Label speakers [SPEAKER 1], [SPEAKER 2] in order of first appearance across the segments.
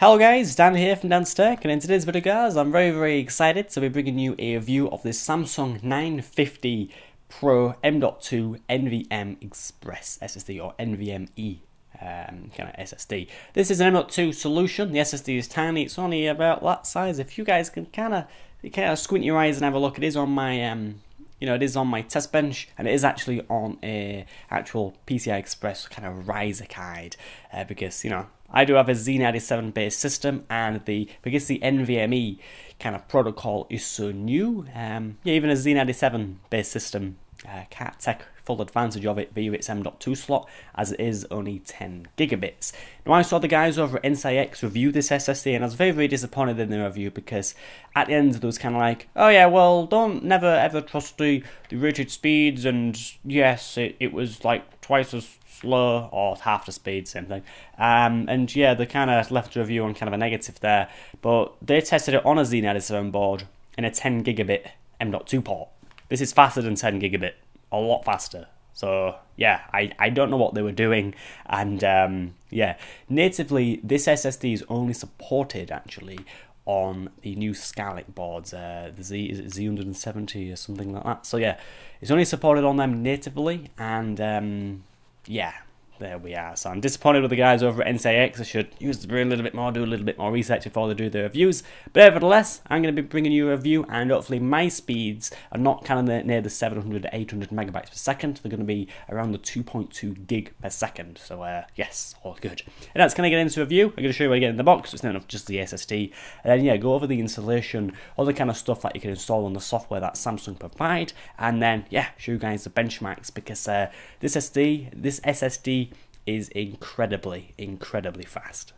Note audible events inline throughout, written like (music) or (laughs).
[SPEAKER 1] Hello guys, Dan here from Dan's Tech and in today's video guys I'm very very excited to be bringing you a review of this Samsung 950 Pro M.2 NVMe Express SSD or NVMe um, kind of SSD. This is an M.2 solution, the SSD is tiny, it's only about that size. If you guys can kind of kind of squint your eyes and have a look, it is on my um, you know, it is on my test bench and it is actually on a actual PCI Express kind of riser guide uh, because, you know, I do have a Z97 based system, and the because the NVMe kind of protocol is so new, um, yeah, even a Z97 based system uh, can't take full advantage of it via its M.2 slot, as it is only 10 gigabits. Now, I saw the guys over at NCIX review this SSD, and I was very, very disappointed in the review because at the end, there was kind of like, oh yeah, well, don't never ever trust the, the rated speeds, and yes, it, it was like twice as slow or half the speed, same thing. Um, and yeah, they kind of left a review on kind of a negative there, but they tested it on a a Z97 board in a 10 gigabit M.2 port. This is faster than 10 gigabit, a lot faster. So yeah, I, I don't know what they were doing, and um, yeah, natively this SSD is only supported actually on the new Skylake boards, uh, the Z is it Z170 or something like that. So yeah, it's only supported on them natively, and um, yeah, there we are. So I'm disappointed with the guys over at NCIX. I should use the brain a little bit more, do a little bit more research before they do their reviews. But nevertheless, I'm going to be bringing you a review, and hopefully my speeds are not kind of near the 700 to 800 megabytes per second. They're going to be around the 2.2 gig per second. So uh, yes, all good. And that's going to get into a review. I'm going to show you what I get in the box. It's not just the SSD. And then yeah, go over the installation, all the kind of stuff that you can install on the software that Samsung provide, and then yeah, show you guys the benchmarks because uh, this SD, this SSD is incredibly, incredibly fast.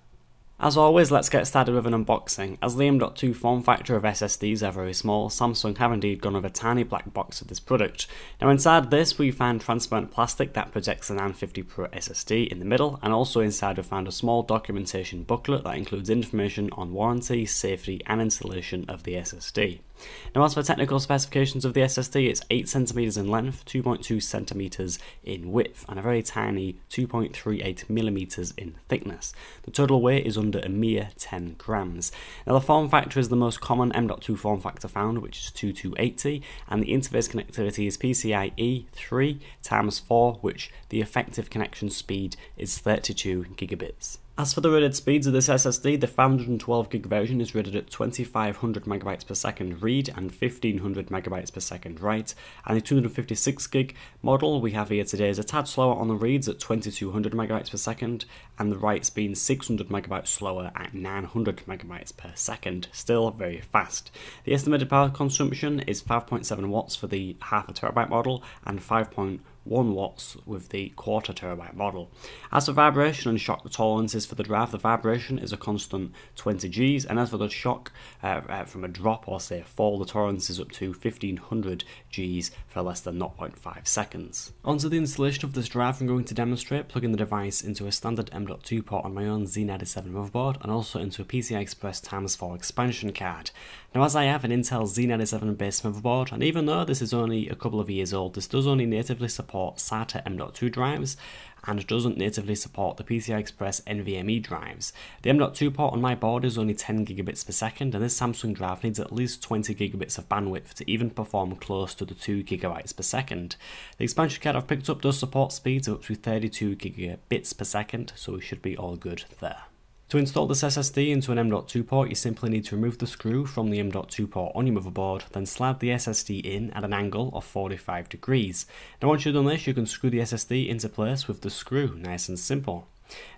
[SPEAKER 1] As always, let's get started with an unboxing. As the M.2 form factor of SSDs are very small, Samsung have indeed gone with a tiny black box of this product. Now inside this we find transparent plastic that protects the 950 Pro SSD in the middle, and also inside we found a small documentation booklet that includes information on warranty, safety and installation of the SSD. Now as for technical specifications of the SSD, it's 8cm in length, 2.2cm in width, and a very tiny 2.38mm in thickness. The total weight is under a mere 10 grams. Now the form factor is the most common M.2 form factor found, which is 2280, and the interface connectivity is PCIe 3 times 4, which the effective connection speed is 32 gigabits. As for the rated speeds of this SSD, the 512GB version is rated at 2500 MB per second read and 1500 MB per second write, and the 256GB model we have here today is a tad slower on the reads at 2200 MB per second, and the writes being 600 MB slower at 900 MB per second, still very fast. The estimated power consumption is 5.7 watts for the half a terabyte model and 5.1 1 watts with the quarter terabyte model. As for vibration and shock tolerances for the drive, the vibration is a constant 20 Gs, and as for the shock uh, uh, from a drop or say a fall, the tolerance is up to 1500 Gs for less than 0.5 seconds. Onto the installation of this drive, I'm going to demonstrate plugging the device into a standard M.2 port on my own Z97 motherboard and also into a PCI Express times 4 expansion card. Now as I have an Intel Z97 based motherboard, and even though this is only a couple of years old, this does only natively support SATA M.2 drives, and doesn't natively support the PCI Express NVMe drives. The M.2 port on my board is only 10 gigabits per second, and this Samsung drive needs at least 20 gigabits of bandwidth to even perform close to the 2 gigabytes per second. The expansion card I've picked up does support speeds of up to 32 gigabits per second, so we should be all good there. To install this SSD into an M.2 port, you simply need to remove the screw from the M.2 port on your motherboard, then slide the SSD in at an angle of 45 degrees. Now once you've done this, you can screw the SSD into place with the screw, nice and simple.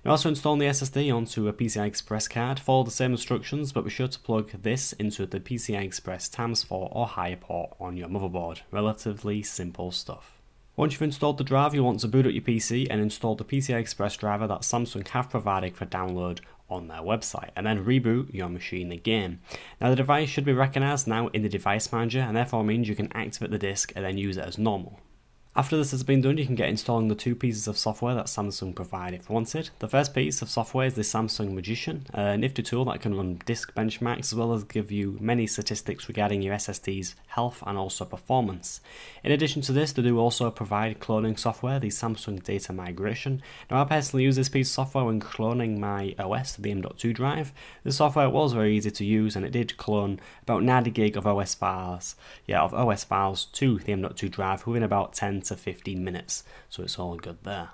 [SPEAKER 1] Now also installing the SSD onto a PCI Express card, follow the same instructions, but be sure to plug this into the PCI Express times 4 or higher port on your motherboard. Relatively simple stuff. Once you've installed the drive, you want to boot up your PC and install the PCI Express driver that Samsung have provided for download on their website and then reboot your machine again. Now the device should be recognized now in the device manager and therefore means you can activate the disk and then use it as normal. After this has been done, you can get installing the two pieces of software that Samsung provide if wanted. The first piece of software is the Samsung Magician, a nifty tool that can run disk benchmarks as well as give you many statistics regarding your SSD's health and also performance. In addition to this, they do also provide cloning software, the Samsung Data Migration. Now I personally use this piece of software when cloning my OS to the M.2 drive. The software was very easy to use and it did clone about 90 gig of OS files, yeah, of OS files to the M.2 drive within about 10 to 15 minutes, so it's all good there.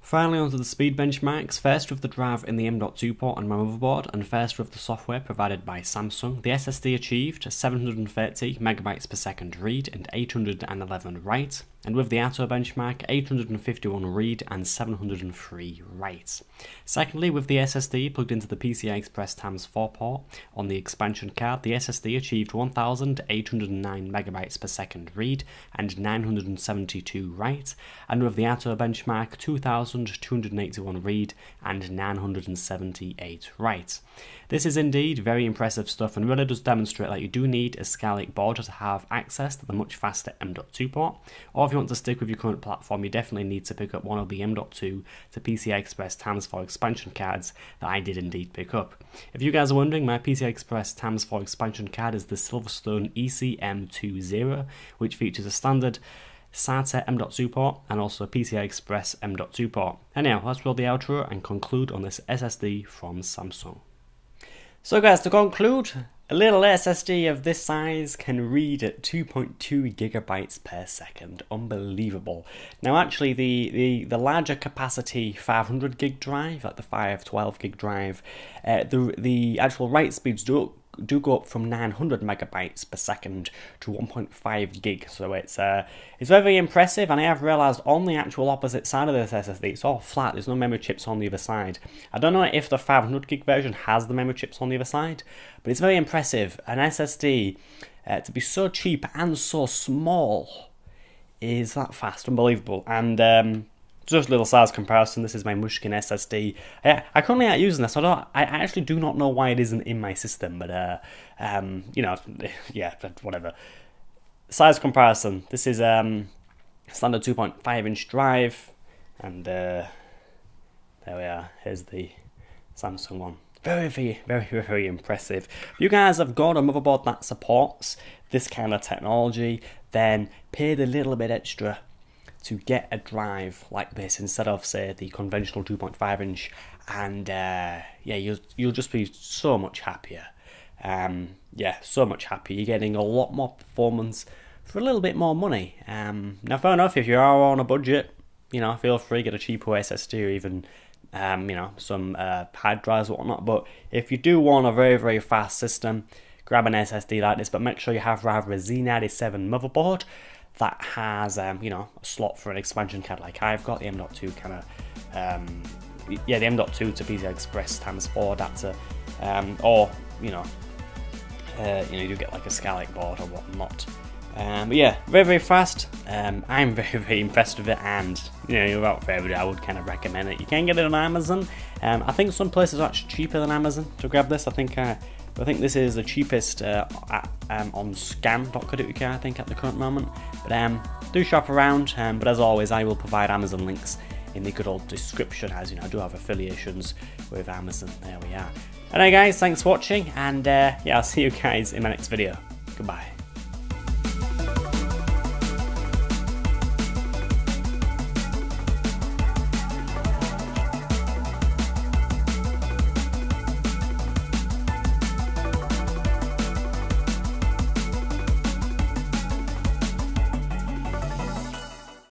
[SPEAKER 1] Finally onto the speed benchmarks, first with the drive in the M.2 port on my motherboard and first with the software provided by Samsung, the SSD achieved 730 megabytes per second read and 811 write, and with the Atto benchmark 851 read and 703 write. Secondly, with the SSD plugged into the PCI Express times 4 port on the expansion card, the SSD achieved 1809 megabytes per second read and 972 write, and with the Atto benchmark 2281 read and 978 write. This is indeed very impressive stuff and really does demonstrate that you do need a Skylake board to have access to the much faster M.2 port, or if you want to stick with your current platform, you definitely need to pick up one of the M.2 to PCI Express times 4 expansion cards that I did indeed pick up. If you guys are wondering, my PCI Express times 4 expansion card is the Silverstone ECM20, which features a standard SATA M.2 port and also a PCI Express M.2 port. Anyhow, let's roll the outro and conclude on this SSD from Samsung. So guys, to conclude, a little SSD of this size can read at 2.2 gigabytes per second. Unbelievable. Now actually the, the, the larger capacity 500 gig drive, like the 512 gig drive, uh, the, the actual write speeds do do go up from 900 megabytes per second to 1.5 gig. So it's uh, it's very impressive, and I have realised on the actual opposite side of this SSD, it's all flat. There's no memory chips on the other side. I don't know if the 500 gig version has the memory chips on the other side, but it's very impressive. An SSD uh, to be so cheap and so small is that fast, unbelievable, and. Um, just a little size comparison. This is my Mushkin SSD. I, I currently aren't using this. I don't. I actually do not know why it isn't in my system, but uh, um, you know, (laughs) yeah, but whatever. Size comparison. This is um, standard 2.5 inch drive, and uh, there we are. Here's the Samsung one. Very, very, very, (laughs) very impressive. If you guys have got a motherboard that supports this kind of technology, then pay a little bit extra to get a drive like this instead of say the conventional 2.5 inch and uh, yeah you'll, you'll just be so much happier. Um, yeah so much happier. You're getting a lot more performance for a little bit more money. Um, now fair enough if you are on a budget you know feel free get a cheaper SSD or even um, you know some uh, hard drives or whatnot. But if you do want a very very fast system grab an SSD like this but make sure you have rather a Z97 motherboard that has um, you know a slot for an expansion card like I've got the M.2 kind of um, yeah the M.2 to PCI Express times four adapter um, or you know uh, you know you get like a Skylake board or whatnot. Um, but yeah, very very fast. Um, (laughs) I'm very very impressed with it, and you know without further ado, I would kind of recommend it. You can get it on Amazon. Um, I think some places are actually cheaper than Amazon to grab this. I think uh, I think this is the cheapest uh, at, um, on scan.co.uk, I think, at the current moment. But um, do shop around. Um, but as always, I will provide Amazon links in the good old description, as you know, I do have affiliations with Amazon. There we are. Alright, guys, thanks for watching, and uh, yeah, I'll see you guys in my next video. Goodbye.